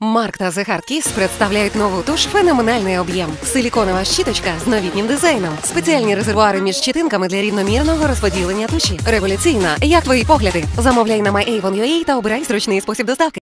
Марк та The Hard Kiss представляють нову туш феноменальний об'єм. Силіконова щіточка з новітнім дизайном. Спеціальні резервуари між щитинками для рівномірного розподілення туші. Революційна. Як твої погляди? Замовляй на MyAvon.ua та обирай зручний спосіб доставки.